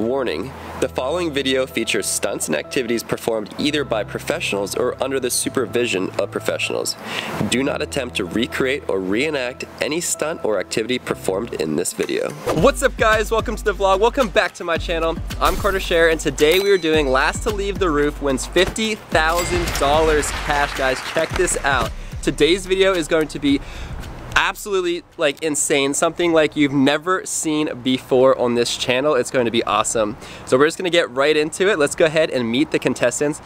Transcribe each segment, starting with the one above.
Warning, the following video features stunts and activities performed either by professionals or under the supervision of professionals. Do not attempt to recreate or reenact any stunt or activity performed in this video. What's up guys, welcome to the vlog, welcome back to my channel. I'm Carter Sharer and today we are doing Last to Leave the Roof wins $50,000 cash guys, check this out. Today's video is going to be absolutely like insane, something like you've never seen before on this channel. It's going to be awesome. So we're just gonna get right into it. Let's go ahead and meet the contestants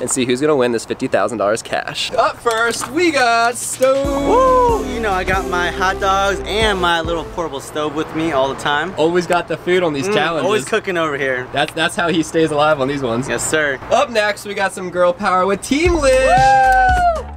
and see who's gonna win this $50,000 cash. Up first, we got Stove. Woo! You know, I got my hot dogs and my little portable stove with me all the time. Always got the food on these Mm, challenges. Always cooking over here. That's, that's how he stays alive on these ones. Yes, sir. Up next, we got some girl power with Team Liz. Woo!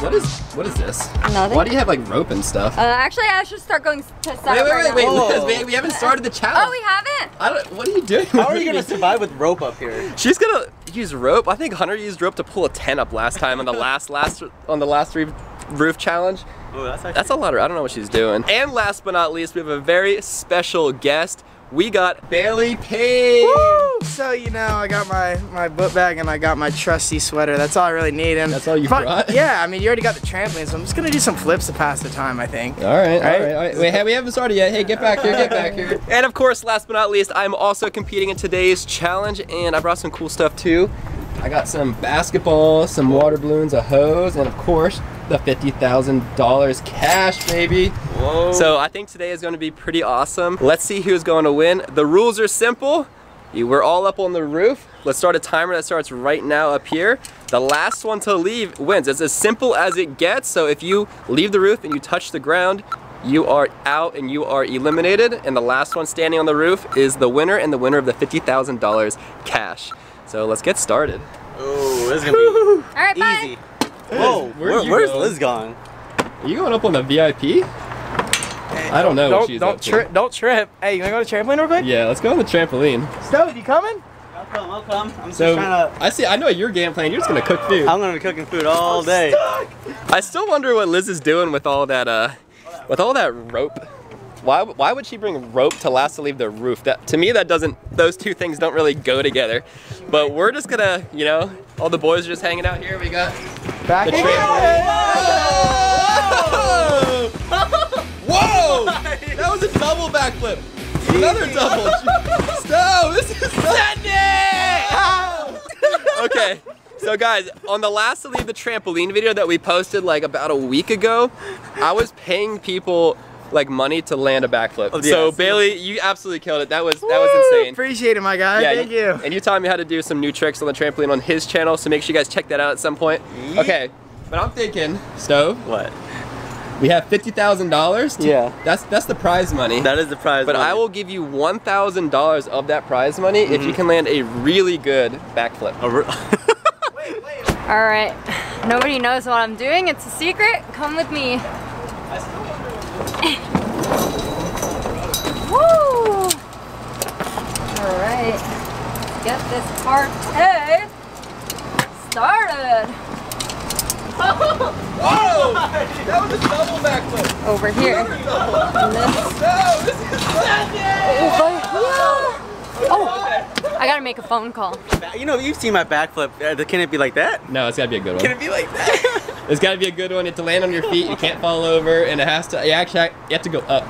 What is, what is this? Nothing. Why do you have like rope and stuff? Uh, actually, I should start going to set wait, up wait, right wait, wait, now. Whoa. Liz, we, we haven't started the challenge. Oh, we haven't? I don't, what are you doing? How are you gonna survive with rope up here? She's gonna use rope. I think Hunter used rope to pull a tent up last time on the last last on the last roof, roof challenge. Oh, that's actually. That's a lot of I don't know what she's doing. And last but not least, we have a very special guest. We got Bailey. Woo! So you know, I got my my book bag and I got my trusty sweater. That's all I really need. And That's all you brought? Yeah, I mean, you already got the trampoline, so I'm just gonna do some flips to pass the time. I think. All right, all Right? right, all right. Wait, hey, we haven't started yet. Hey, get back here, get back here. And of course, last but not least, I'm also competing in today's challenge, and I brought some cool stuff too. I got some basketball, some water balloons, a hose, and of course, the $50,000 cash, baby. Whoa. So I think today is going to be pretty awesome. Let's see who's going to win. The rules are simple. We're all up on the roof. Let's start a timer that starts right now up here. The last one to leave wins. It's as simple as it gets. So if you leave the roof and you touch the ground, you are out and you are eliminated. And the last one standing on the roof is the winner and the winner of the $50,000 cash. So let's get started. Oh, this is gonna be All right, be bye. Easy. Whoa, Where where, where's going? Liz gone? Are you going up on the VIP? I don't know Don't she's don't up to. trip. Don't trip. Hey, you wanna go to the trampoline real quick? Yeah, let's go on the trampoline. Stove, you coming? I'll come, I'll come. I'm just So trying to. I see. I know your game plan. You're just gonna cook food. I'm gonna be cooking food all day. I still wonder what Liz is doing with all that. Uh, with all that rope. Why? Why would she bring rope to last to leave the roof? That to me, that doesn't. Those two things don't really go together. But we're just gonna, you know, all the boys are just hanging out here. We got Back the in. trampoline. Whoa! That was a double backflip. Another double. Stop! This is Okay. So guys, on the last to leave the trampoline video that we posted like about a week ago, I was paying people like money to land a backflip. Oh, so yes. Bailey, you absolutely killed it. That was that was insane. Appreciate it, my guy. Yeah, Thank you. And you taught me how to do some new tricks on the trampoline on his channel, so make sure you guys check that out at some point. Okay. But I'm thinking, Stove, What? we have fifty thousand dollars. Yeah. That's that's the prize money. That is the prize. but I will give you one thousand dollars of that prize money if you mhm. can land a really good backflip. A re- All right. Nobody knows what I'm doing. It's a secret. Come with me. Woo! All right. Let's get this party started. Whoa! That was a double backflip. Over here. Another double. And this- No, this is Oh, I gotta make a phone call. you know, you've seen my backflip. Uh, can it be like that? No, it's gotta be a good one. Can it be like that? It's gotta be a good one. You have to land on your feet. You can't fall over, and it has to. You actually you have to go up.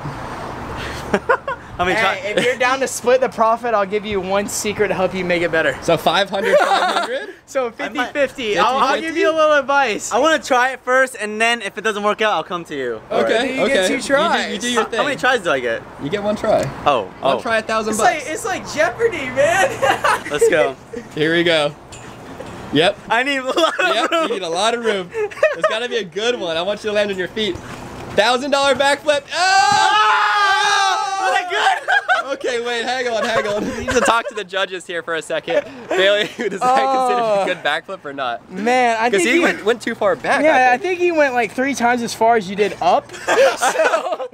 I mean. Hey, if you're down to split the profit, I'll give you one secret to help you make it better. So 500, 500. So I might- 50-50. I'll, I'll give you a little advice. I want to try it first, and then if it doesn't work out, I'll come to you. Okay, You get okay. two You do, tries. you do your How, thing. how many tries do I get? You get one try. Oh, I'll oh. try a thousand It's bucks. like it's like Jeopardy, man. Let's go. Here we go. Yep. I need a lot of Yep. room. You need a lot of room. It's gotta be a good one. I want you to land on your feet. Thousand dollar backflip. Oh! Was that good? Okay, wait, hang on, hang on. We need to talk to the judges here for a second. Bailey, does that consider a good backflip or not? Man, I Because think he you went, went too far back. Yeah, I I think he went like three times as far as you did up. so,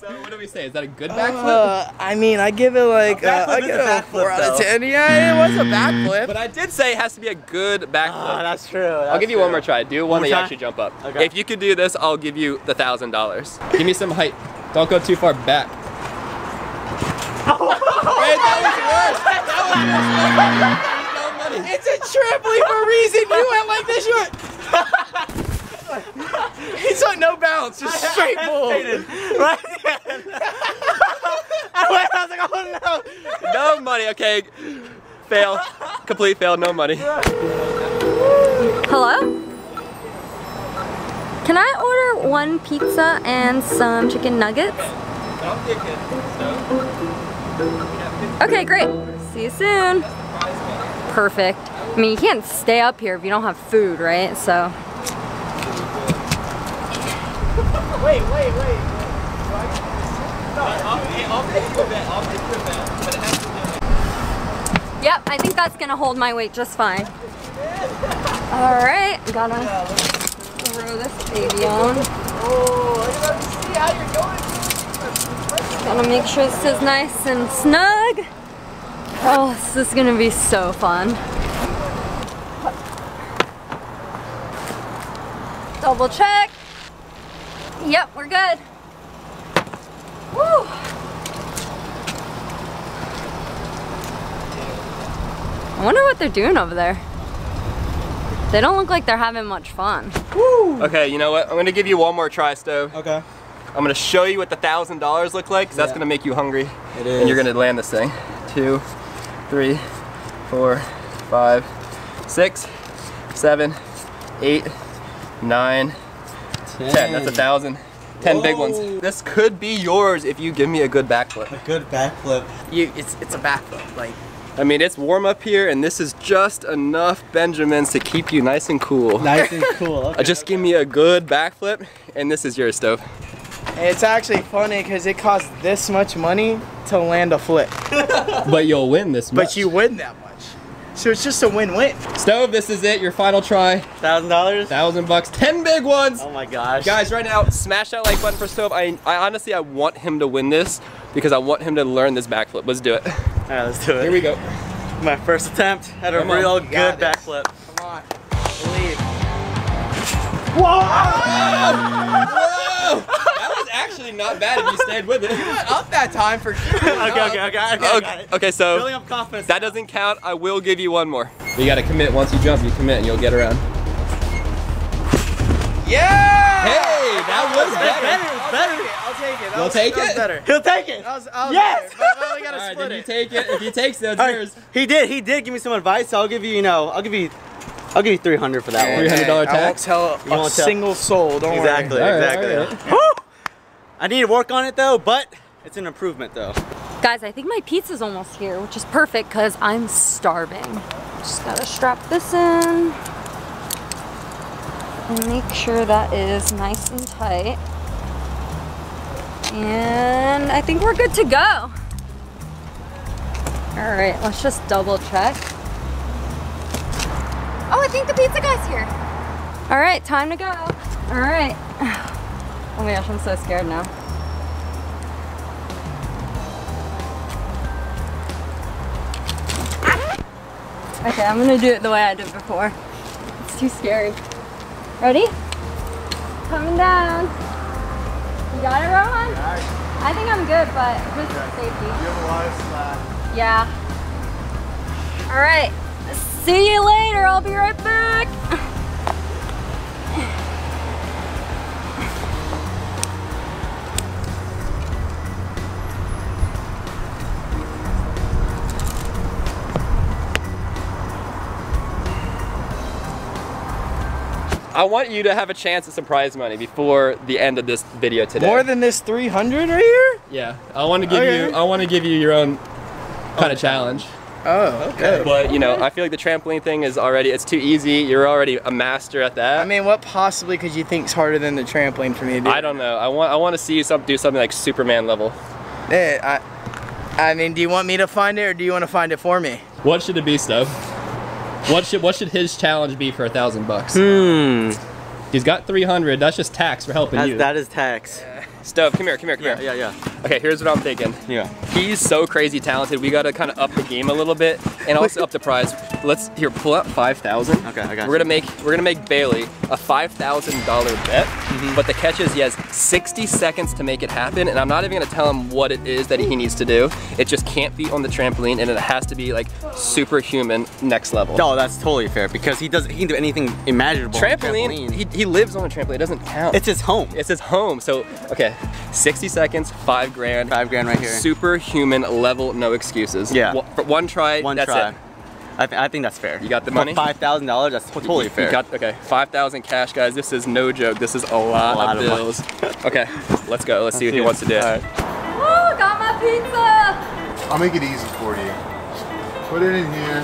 So what do we say? Is that a good backflip? uh, I mean, I give it like A uh, I give a it a backflip, four out of ten. Yeah, it was a backflip. but I did say it has to be a good backflip. Ah, that's true. I'll give you one more try. Do one more that you try? actually jump up. Okay. If you could do this, I'll give you the thousand dollars. Give me some height. Don't go too far back. Wait, that was worse. That was worse. no money. It's a trampoline for a reason. You went like this. You went. He's on no bounce, just straight bull. Right? I went, I was like, oh no. No money. Okay. Fail. Complete fail. No money. Hello? Can I order one pizza and some chicken nuggets? Okay, great. See you soon. Perfect. I mean, you can't stay up here if you don't have food, right? So, Wait, wait, wait. yep, I think that's gonna hold my weight just fine. All right, gotta throw this baby on. Oh, I gotta see how you're going. Gotta make sure this is nice and snug. Oh, this is gonna be so fun. Double check. Yep, we're good. Woo. I wonder what they're doing over there. They don't look like they're having much fun. Woo! Okay, you know what? I'm gonna give you one more try, Stove. Okay. I'm gonna show you what the thousand dollars look like, because that's Yeah. gonna make you hungry. It And you're gonna land this thing. Two, three, four, five, six, seven, eight, nine, ten. That's a thousand. Ten big ones. This could be yours if you give me a good backflip. A good backflip. You, it's it's a backflip. Like I mean, it's warm up here, and this is just enough Benjamins to keep you nice and cool. Nice and cool. Uh, just give me a good backflip, and this is your stove. It's actually funny because it costs this much money to land a flip, But you'll win this much. but you win that much. So it's just a win-win. Stove, this is it, your final try. Thousand dollars? Thousand bucks, ten big ones. Oh my gosh. Guys, right now, smash that like button for Stove. I, I honestly, I want him to win this because I want him to learn this backflip. Let's do it. Alright, let's do it. Here we go. My first attempt at a Come real you good got this. backflip. Come on, believe. Whoa! That was actually not bad if you stayed with it. You went Up that time for sure. okay, okay, okay, okay, Okay, okay, so Building up confidence. that doesn't count. I will give you one more. You gotta commit. Once you jump, you commit and you'll get around. Yeah! Hey, that was It's better. better, it's better. I'll take it. That You'll was- take it? better. He'll take it. That was, I was Yes! better, but- but we gotta All right, split then you take it. If he takes it, it's All right, yours. He did. He did give me some advice. So I'll give you, you know, I'll give you, I'll give you 300 for that one. $300 tax? I won't tax? tell You a won't tell- single soul. Don't Exactly, All right, exactly. I need to work on it though, but it's an improvement though. Guys, I think my pizza's almost here, which is perfect because I'm starving. Just gotta strap this in. And make sure that is nice and tight. And I think we're good to go. All right, let's just double check. Oh, I think the pizza guy's here. All right, time to go. All right. Oh my gosh, I'm so scared now. Okay, I'm gonna do it the way I did before. It's too scary. Ready? Coming down. You got it, Rohan? I think I'm good, but just for safety. Yeah. All right. See you later. I'll be right back. I want you to have a chance at some prize money before the end of this video today. More than this 300 right here? yeah, I want to give Okay. you. I want to give you your own kind of challenge. Oh, okay. But you know, I feel like the trampoline thing is already. It's too easy. You're already a master at that. I mean, what possibly could you think's harder than the trampoline for me to do? I don't know. I want. I want to see you some, do something like Superman level. Eh, I, I mean, do you want me to find it or do you want to find it for me? What should it be, Stove? What should What should his challenge be for a thousand bucks? Hmm. He's got 300. That's just tax for helping That's, you. that is tax. Stove, come here. Come here. Come Yeah, here. yeah, yeah. Okay, here's what I'm thinking. Yeah. He's so crazy talented. We gotta kind of up the game a little bit and also up the prize. Let's here pull out five thousand. Okay, I got We're you. gonna make we're gonna make Bailey a five thousand dollar bet. Mm-hmm. But the catch is he has 60 seconds to make it happen, and I'm not even gonna tell him what it is that he needs to do. It just can't be on the trampoline, and it has to be like superhuman next level. No, that's totally fair because he doesn't he can do anything imaginable. on Trampoline, He, he lives on a trampoline. It doesn't count. it's his home. it's his home. So okay, 60 seconds, five grand. Five grand right here. Superhuman level, no excuses. Yeah. One, for one try, One that's try. it. I, th I think that's fair. You got the money? Five thousand dollars. That's totally You fair. got okay, 5,000 cash, guys. This is no joke. This is a lot, A lot of of bills. okay, let's go. Let's see what he wants to do. All right. Woo, got my pizza. I'll make it easy for you. Put it in here.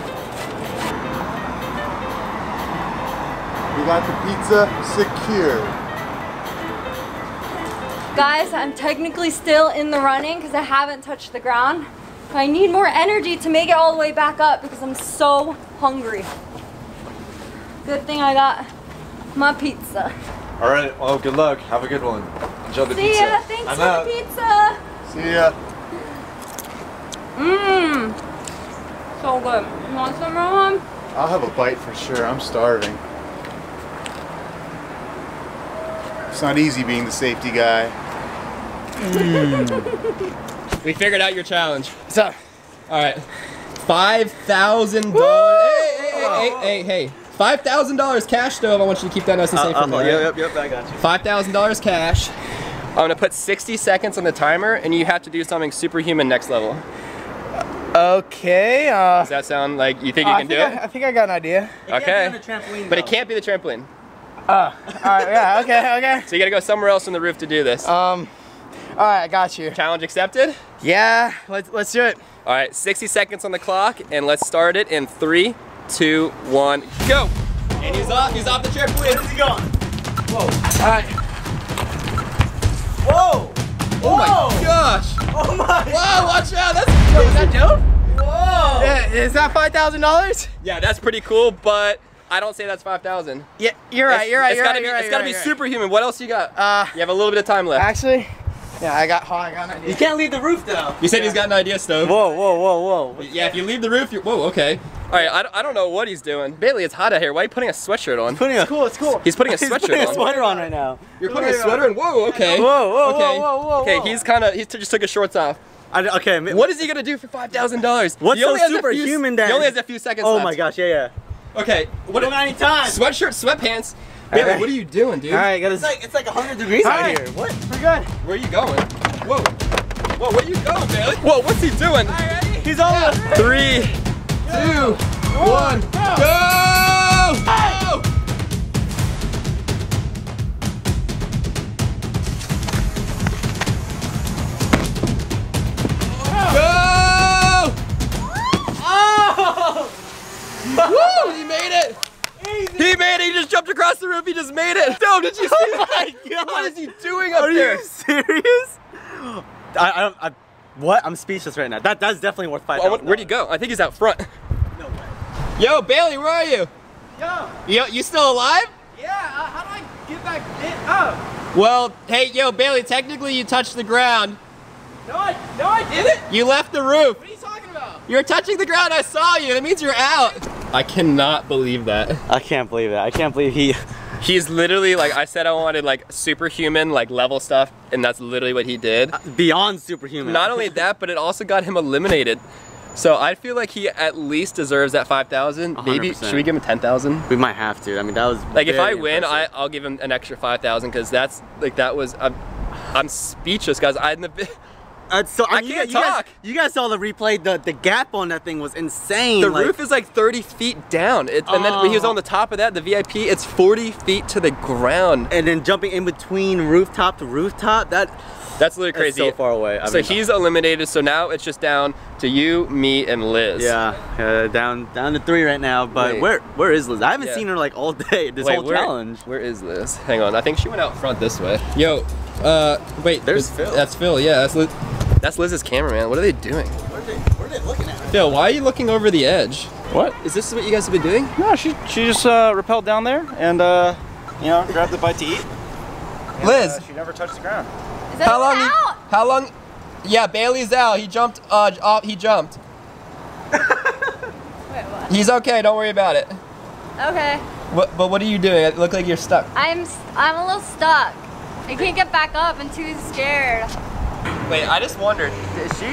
We got the pizza secured. Guys, I'm technically still in the running because I haven't touched the ground. But I need more energy to make it all the way back up because I'm so hungry. Good thing I got my pizza. All right. Well, good luck. Have a good one. Enjoy the See pizza. ya, thanks I'm for out. the pizza. See ya. Mmm. So good. You want some, Rohan? I'll have a bite for sure. I'm starving. It's not easy being the safety guy. We figured out your challenge. What's up? All right, five thousand dollars. Hey, hey, hey, hey, hey, hey! Five thousand dollars cash stove. I want you to keep that nice and safe Uh, for me. uh, yep, yep, yep. I got you. Five thousand dollars cash. I'm gonna put 60 seconds on the timer, and you have to do something superhuman next level. Okay. Uh, Does that sound like you think you I can do think it? I, I think I got an idea. Okay. It can't be on the trampoline, But it can't be the trampoline. All right. Yeah. Okay. Okay. So you gotta go somewhere else on the roof to do this. Um. All right. I got you. Challenge accepted. Yeah. Let's let's do it. All right, 60 seconds on the clock, and let's start it in three, two, one, go! And he's off. He's off the trampoline. Where's he going? All right. Whoa! Oh my gosh! Oh my! Whoa, watch out! That's Yo, is that dope? Whoa! Yeah, is that five thousand dollars? Yeah, that's pretty cool, but I don't say that's 5,000. Yeah. You're right. You're right. It's You're gotta right. be, you're right, it's gotta you're be superhuman. What else you got? Uh, you have a little bit of time left. actually, yeah, I got. Oh, I got an idea. You can't leave the roof though. You said he's got an idea, Stove. Whoa, whoa, whoa, whoa. Yeah, if you leave the roof, you're. Whoa, okay. All right, I, don't- I don't know what he's doing. Bailey, it's hot out here. Why are you putting a sweatshirt on? Putting a, Cool. It's cool. He's putting a sweatshirt on. he's sweatshirt putting a on. sweater on right now. You're putting a sweater on. Whoa, okay. Whoa, whoa, okay. whoa, whoa, whoa, Okay, whoa. he's kind of. He just took his shorts off. I, okay. What is he gonna do for five thousand dollars? What's he only so has a few- superhuman then? He only has a few seconds Oh left. my gosh! Yeah, yeah. Okay, what? Don't got any time. Sweatshirt, sweatpants. Bailey, Alright. what are you doing, dude? All right. Got It's like it's like 100 degrees out Alright. here. What? We're good. Where are you going? Whoa. Whoa, where are you going, Bailey? Whoa, what's he doing? He's on the. Three, two, one, go! Go! Go! Oh! Woo! He made it! He made it! He just jumped across the roof. He just made it. No, did you see Oh my God. What is he doing up Are there? you serious? I, I don't. I, what? I'm speechless right now. That that's definitely worth five. Oh, where'd he go? I think he's out front. No way. Yo, Bailey, where are you? Yo. Yo, you still alive? Yeah. Uh, how do I get back in? Oh. Well, hey, yo, Bailey, technically you touched the ground. No, I no, I didn't. You left the roof. You talking about? You were touching the ground. I saw you. That means you're out. I cannot believe that. I can't believe it. I can't believe he. He's literally like I said I wanted like superhuman like level stuff and that's literally what he did. Uh, beyond superhuman. Not only that, but it also got him eliminated. So I feel like he at least deserves that 5,000. Maybe should we give him 10,000? We might have to. I mean, that was. Like if I win, I, impressive. I'll give him an extra 5,000 because that's like that was I'm, I'm speechless guys. I in the Uh, so I you can't guys- you guys- talk. You guys, saw the replay. The the gap on that thing was insane. The like- roof is like 30 feet down. It, and then he was Oh. on the top of that, the VIP, it's 40 feet to the ground. and then jumping in between rooftop to rooftop. That That's literally that's crazy. so far away. I so mean, he's eliminated. So now it's just down to you, me, and Liz. Yeah, uh, down down to three right now. But Wait. where where is Liz? I haven't Yeah. seen her like all day. This Wait, whole where, challenge. Where is Liz? Hang on. I think she went out front this way. Yo, uh, wait. There's Phil. Phil. That's Phil. Yeah, that's Liz. That's Liz's cameraman. What are they doing? Where are they, where are they looking at? Phil, why are you looking over the edge? What? Is this what you guys have been doing? No, she she just uh, rappelled down there and uh, you know grabbed the bite to eat. And, Liz. uh, she never touched the ground. Is How long? out? How long? Yeah, Bailey's out. He jumped. Uh, j- off, he jumped. Wait, what? He's okay. Don't worry about it. Okay. What, but what are you doing? It look like you're stuck. I'm I'm a little stuck. I can't get back up. I'm too scared. Wait, I just wondered. Is she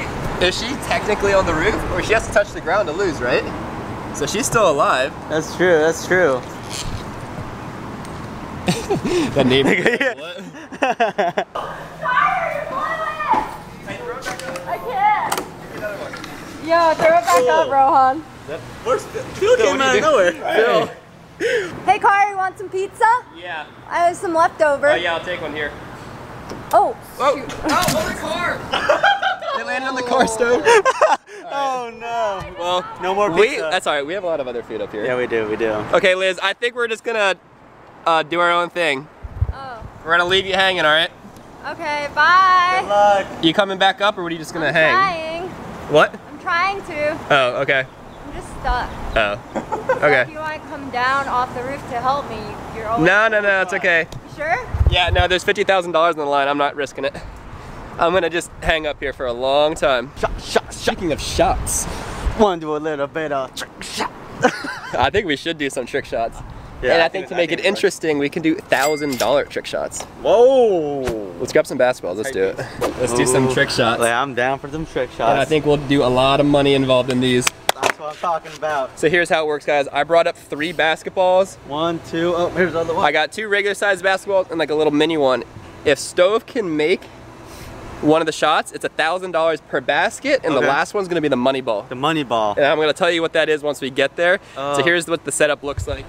is she technically on the roof, or she has to touch the ground to lose, right? So she's still alive. That's true. That's true. The name. I can't. Yo, throw it back up, Rohan. Phil came out of nowhere. Phil. Hey, Car, you want some pizza? Yeah. I have some leftover. Oh yeah, I'll take one here. Oh, Oh, oh, on the car. they landed on the car stove. Oh no. Well, No more we. pizza. That's all right. We have a lot of other food up here. Yeah, we do. We do. Okay, Liz. I think we're just gonna uh, do our own thing. oh. We're gonna leave you hanging. All right. Okay, bye. Good luck. You coming back up, or what? are you just gonna I'm hang? trying. What? I'm trying to. Oh, okay. I'm just stuck. Oh. If Okay. you want to come down off the roof to help me, you're always. No, no, no. It's okay. You sure? Yeah, no. There's fifty thousand dollars on the line. I'm not risking it. I'm gonna just hang up here for a long time. Shot, shot, shot. Speaking of shots, Want to do a little bit of trick shot. I think we should do some trick shots. Yeah, and I, I think, think- to make it it works. interesting, we can do thousand dollar trick shots. Whoa. Let's grab some basketballs. Let's do it. Let's do some trick shots. Like, I'm down for some trick shots. And I think we'll do a lot of money involved in these. that's what I'm talking about. So here's how it works, guys. I brought up three basketballs. One, two. Oh, here's the other one. I got two regular sized basketballs and like a little mini one. If Stove can make one of the shots, it's a thousand dollars per basket, and the last one's gonna be the money ball. the money ball. And I'm gonna tell you what that is once we get there. So Oh. here's what the setup looks like.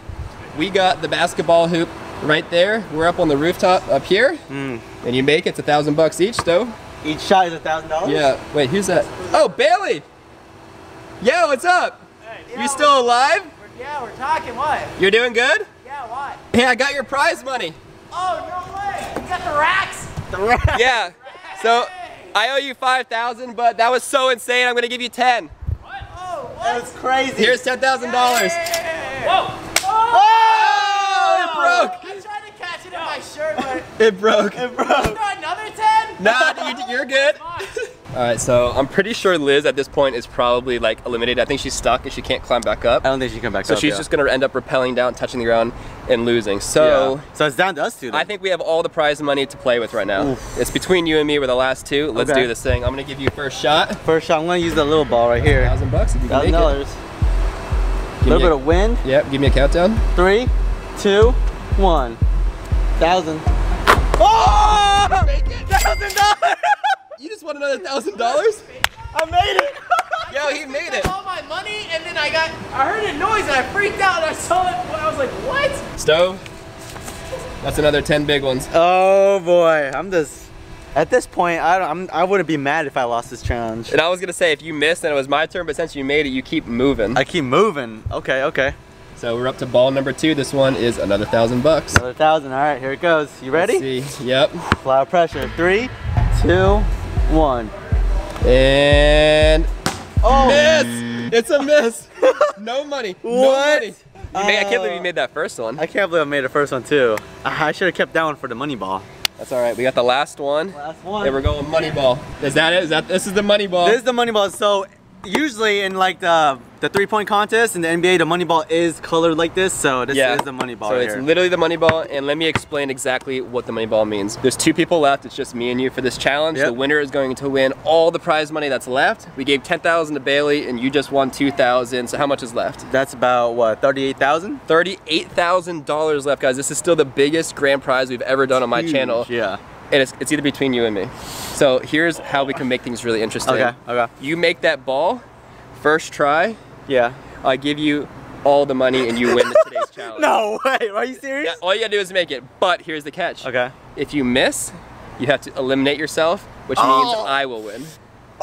We got the basketball hoop right there. We're up on the rooftop up here, Mm. and you make it's a thousand bucks each, though. Each shot is a thousand dollars. Yeah. Wait, who's that? Oh, Bailey. Yo, what's up? You still alive? Yeah, we're talking. What? You're doing good? Yeah, what? Hey, I got your prize money. Oh, no way. You got the racks? The racks? Yeah. So I owe you five thousand, but that was so insane. I'm gonna give you ten. What? Oh, what? That's crazy. Here's ten thousand dollars. Whoa. Oh, I tried to catch it in my shirt, but it broke. It broke. another 10? Nah, you, you're good. All right, so I'm pretty sure Liz at this point is probably like eliminated. I think she's stuck and she can't climb back up. I don't think she can come back So up. So she's yeah. just gonna end up rappelling down, touching the ground, and losing. So. Yeah. So it's down to us two. Then. I think we have all the prize money to play with right now. It's between you and me. We're the last two. Let's Okay. do this thing. I'm gonna give you first shot. First shot, I'm gonna use the little ball right here. Thousand bucks if you can Thousand make dollars. it. A little bit a- of wind. Yep. Give me a countdown. Three, two, one. Thousand. Oh! Make it. Thousand dollars. You just won another thousand dollars. I made it. Yo, he made it. all my money, and then I got, I heard a noise, and I freaked out, and I saw it, and I was like, what? Stove. That's another ten big ones. Oh boy, I'm just. At this point, I don't, I'm, I wouldn't be mad if I lost this challenge. And I was gonna say if you missed, then it was my turn. But since you made it, you keep moving. I keep moving. Okay, okay. So we're up to ball number two. This one is another thousand bucks. Another thousand. All right, here it goes. You ready? Let's see. Yep. A lot of pressure. Three, two, one. And Oh, miss. It's a miss. No money. No What? money. You made, I can't believe you uh, made that first one. I can't believe I made the first one too. I I should have kept that one for the money ball. That's all right. We got the last one. Last one. And we're going money ball. Is that it? Is that this is the money ball? This is the money ball. So usually in like the the three point contest in the NBA, the money ball is colored like this. So this yeah. is the money ball So right it's here. literally the money ball, and let me explain exactly what the money ball means. There's two people left. It's just me and you for this challenge. Yep. The winner is going to win all the prize money that's left. We gave 10,000 to Bailey, and you just won 2,000. So how much is left? That's about what thirty-eight thousand. $38,000 left, guys. This is still the biggest grand prize we've ever done on my channel. Yeah. And it's, it's either between you and me. So here's how we can make things really interesting. Okay. Okay. You make that ball, first try, Yeah. I give you all the money and you win today's challenge. No way. Are you serious? Yeah, all you gotta do is make it. But here's the catch. Okay. If you miss, you have to eliminate yourself, which means Oh. I will win.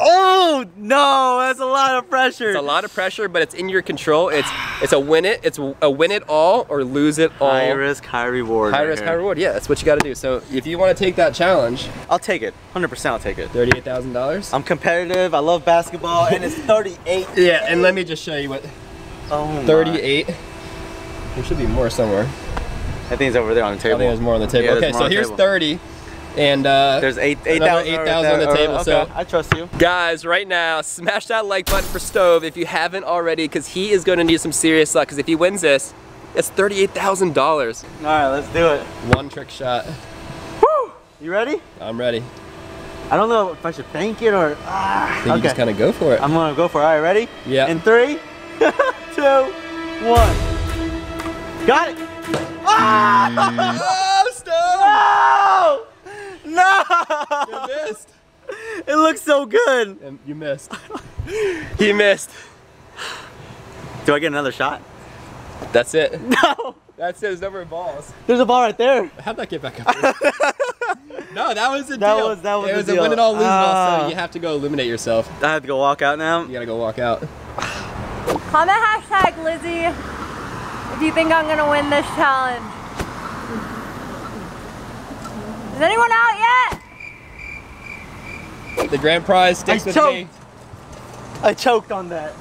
Oh no, that's a lot of pressure. It's a lot of pressure, but it's in your control. It's it's a win it. It's a win it all or lose it all. High risk, high reward. High right risk, here. high reward. Yeah, that's what you got to do. So if you want to take that challenge, I'll take it. 100% I'll take it. thirty-eight thousand dollars. I'm competitive. I love basketball, and it's 38. Yeah, and let me just show you what Oh my. thirty-eight. There should be more somewhere. I think it's over there on the table. I think there's more on the table. Yeah, okay, so here's table. 30. And uh, There's eight eight 8,000 on the table, so- I trust you. Guys, right now, smash that like button for Stove if you haven't already, because he is going to need some serious luck. Because if he wins this, it's $38,000. All right, let's do it. One trick shot. Woo! You ready? I'm ready. I don't know if I should bank it or. Ah, I think you okay. just kind of go for it. I'm gonna go for it. All right, ready? Yeah. In three, two, one. Got it. Ah! oh, Stove! No! No! You missed. It looks so good. And you missed. he missed. Do I get another shot? That's it. No. That's it. There's no more balls. There's a ball right there. How'd that get back up? no, that was the That deal. was- that was it the was deal. a win it all lose it all. Ah. So you have to go eliminate yourself. I have to go walk out now. You gotta go walk out. Comment hashtag Lizzy if you think I'm gonna win this challenge. Is anyone out yet? The grand prize sticks I with choked. me. I choked on that.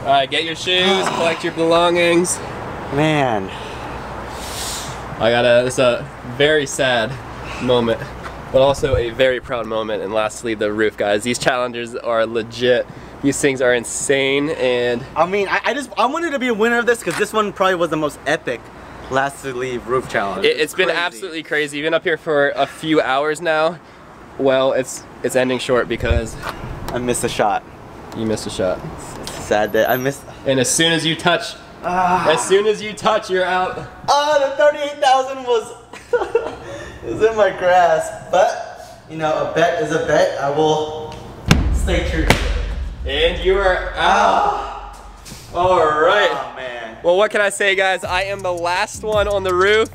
All right, get your shoes, collect your belongings. Man. I gotta. It's a very sad moment, but also a very proud moment. And lastly, the roof, guys. These challenges are legit. These things are insane, and I mean, I, I just I wanted to be a winner of this because this one probably was the most epic last to leave roof challenge. it, it's been absolutely crazy. You've been up here for a few hours now. Well, it's it's ending short because I missed a shot. you missed a shot. It's sad that I missed. And as soon as you touch, ah. as soon as you touch, you're out. Oh, the thirty-eight thousand was is in my grasp. But you know, a bet is a bet. I will stay true. to it. And you are out. Ah. All right. Oh man. Well, what can I say, guys? I am the last one on the roof,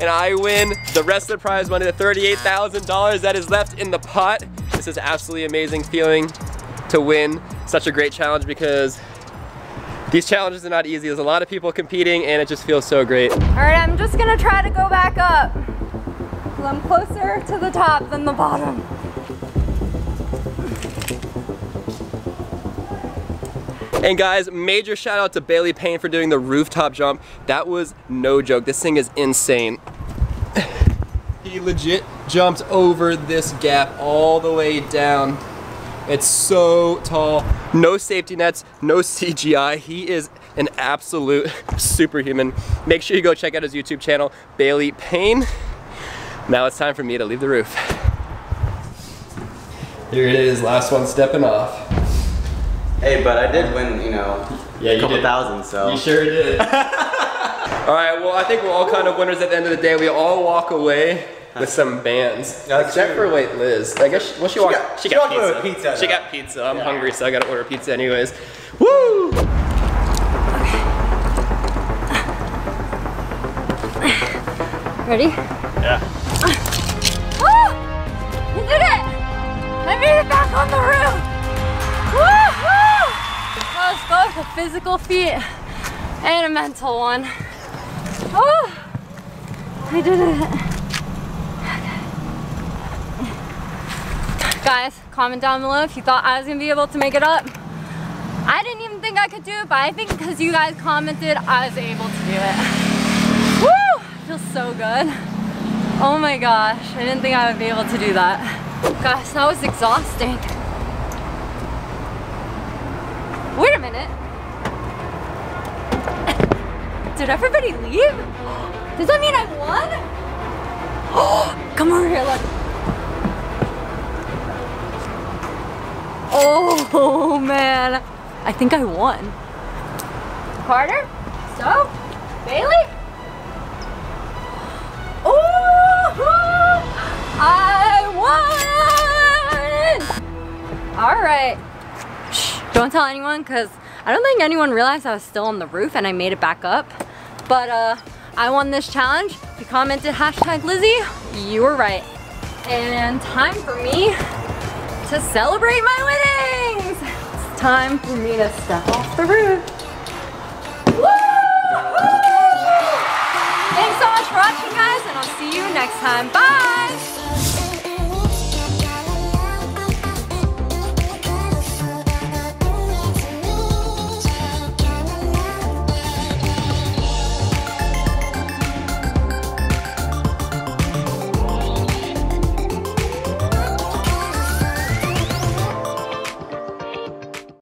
and I win the rest of the prize money, the $38,000 that is left in the pot. This is absolutely amazing feeling to win such a great challenge because these challenges are not easy. There's a lot of people competing, and it just feels so great. All right, I'm just gonna try to go back up. I'm closer to the top than the bottom. And guys, major shout out to Bailey Payne for doing the rooftop jump. That was no joke. This thing is insane. he legit jumped over this gap all the way down. It's so tall. No safety nets, no CGI. He is an absolute superhuman. Make sure you go check out his YouTube channel, Bailey Payne. Now it's time for me to leave the roof. Here it is, last one stepping off. Hey, but I did win. You know, Yeah, a couple did. thousand. So. You sure did. all right, well, I think we're all kind of winners at the end of the day. We all walk away with some bands. That's Except true. for, wait, Liz. I guess, well, she, walked, got- she she got pizza. with pizza, She got pizza. I'm hungry, so I gotta order pizza anyways. Woo! Ready? Yeah. Woo! You did it! I made it back on the roof! Both a physical feat and a mental one. Oh! I did it. Guys, comment down below if you thought I was gonna be able to make it up. I didn't even think I could do it, but I think because you guys commented, I was able to do it. Woo! Feels so good. Oh my gosh, I didn't think I would be able to do that. Gosh, that was exhausting. Wait a minute. Did everybody leave? Does that mean I won? Oh, Come over here, look. Oh man, I think I won. Carter? So? Bailey? Ooh, I won! All right. Shh, don't tell anyone because I don't think anyone realized I was still on the roof and I made it back up. But uh, I won this challenge. If you commented hashtag Lizzy, you were right. And time for me to celebrate my winnings. It's time for me to step off the roof. Thanks so much for watching, guys, and I'll see you next time. Bye!